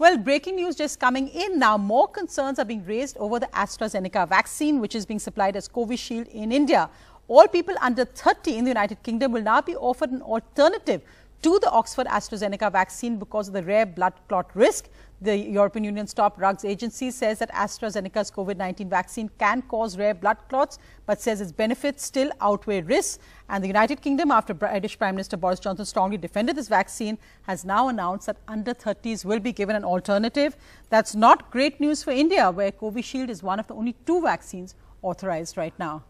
Well, breaking news just coming in now. More concerns are being raised over the AstraZeneca vaccine, which is being supplied as Covishield in India. All people under 30 in the United Kingdom will now be offered an alternative to the Oxford AstraZeneca vaccine because of the rare blood clot risk. The European Union's top drugs agency says that AstraZeneca's COVID-19 vaccine can cause rare blood clots, but says its benefits still outweigh risks. And the United Kingdom, after British Prime Minister Boris Johnson strongly defended this vaccine, has now announced that under 30s will be given an alternative. That's not great news for India, where Covishield is one of the only two vaccines authorized right now.